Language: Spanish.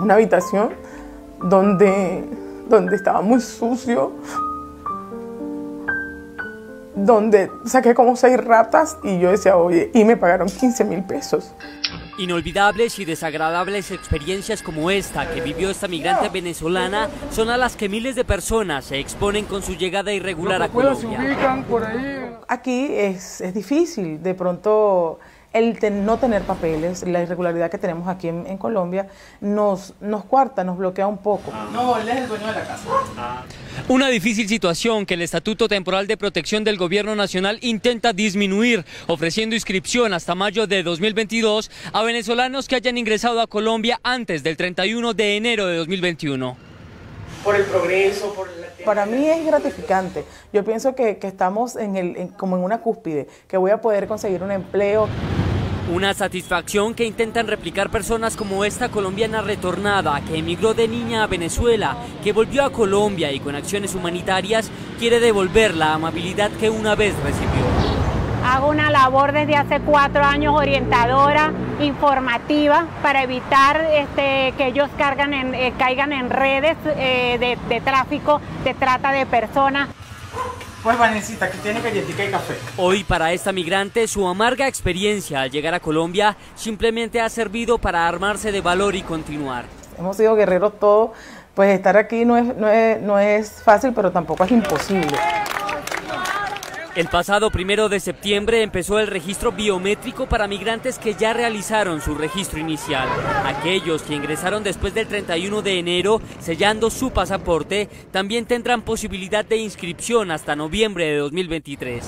una habitación donde, donde estaba muy sucio, donde saqué como seis ratas y yo decía, oye, y me pagaron 15 mil pesos. Inolvidables y desagradables experiencias como esta que vivió esta migrante venezolana son a las que miles de personas se exponen con su llegada irregular a Colombia. Aquí es, es difícil, de pronto el no tener papeles, la irregularidad que tenemos aquí en, Colombia, nos, nos cuarta, nos bloquea un poco. No, él es el dueño de la casa. Una difícil situación que el Estatuto Temporal de Protección del Gobierno Nacional intenta disminuir, ofreciendo inscripción hasta mayo de 2022 a venezolanos que hayan ingresado a Colombia antes del 31 de enero de 2021. Por el progreso, por la para mí es gratificante. Yo pienso que, estamos en el, como en una cúspide, que voy a poder conseguir un empleo. Una satisfacción que intentan replicar personas como esta colombiana retornada que emigró de niña a Venezuela, que volvió a Colombia y con acciones humanitarias quiere devolver la amabilidad que una vez recibió. Hago una labor desde hace cuatro años orientadora, informativa, para evitar este, que ellos eh, caigan en redes eh, de, de tráfico, de trata de personas. Pues Vanesita, aquí tiene galletita y café. Hoy para esta migrante su amarga experiencia al llegar a Colombia simplemente ha servido para armarse de valor y continuar. Hemos sido guerreros todos, pues estar aquí no es, no es, no es fácil, pero tampoco es imposible. El pasado primero de septiembre empezó el registro biométrico para migrantes que ya realizaron su registro inicial. Aquellos que ingresaron después del 31 de enero sellando su pasaporte también tendrán posibilidad de inscripción hasta noviembre de 2023.